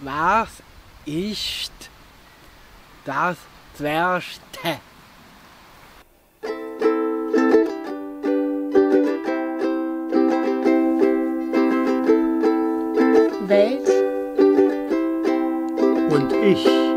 Was ist das Schwerste? Welt und ich. Ich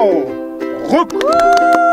Wow!